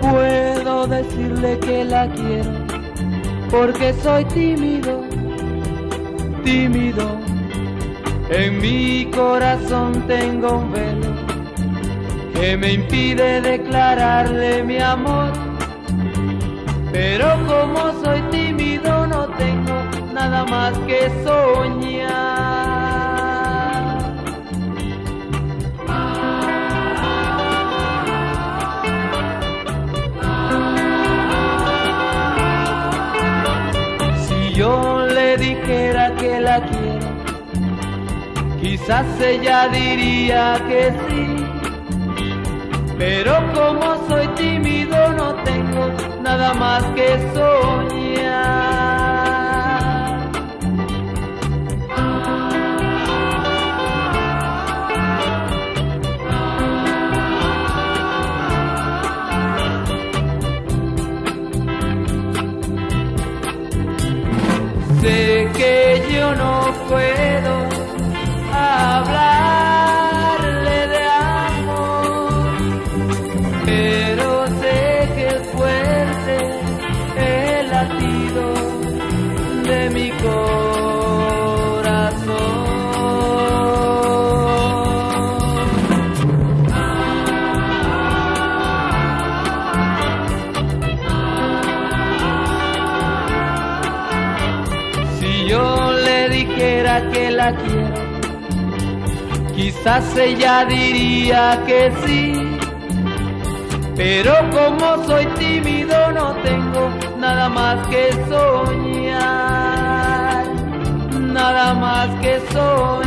puedo decirle que la quiero, porque soy tímido, tímido. En mi corazón tengo un velo que me impide declararle mi amor. Pero como soy tímido no tengo nada más que soñar. Yo le dijera que la quiero, quizás ella diría que sí. Pero como soy tímido no tengo nada más que soñar. Si yo le dijera que la quiero, quizás ella diría que sí. Pero como soy tímido no tengo nada más que soñar, nada más que soñar.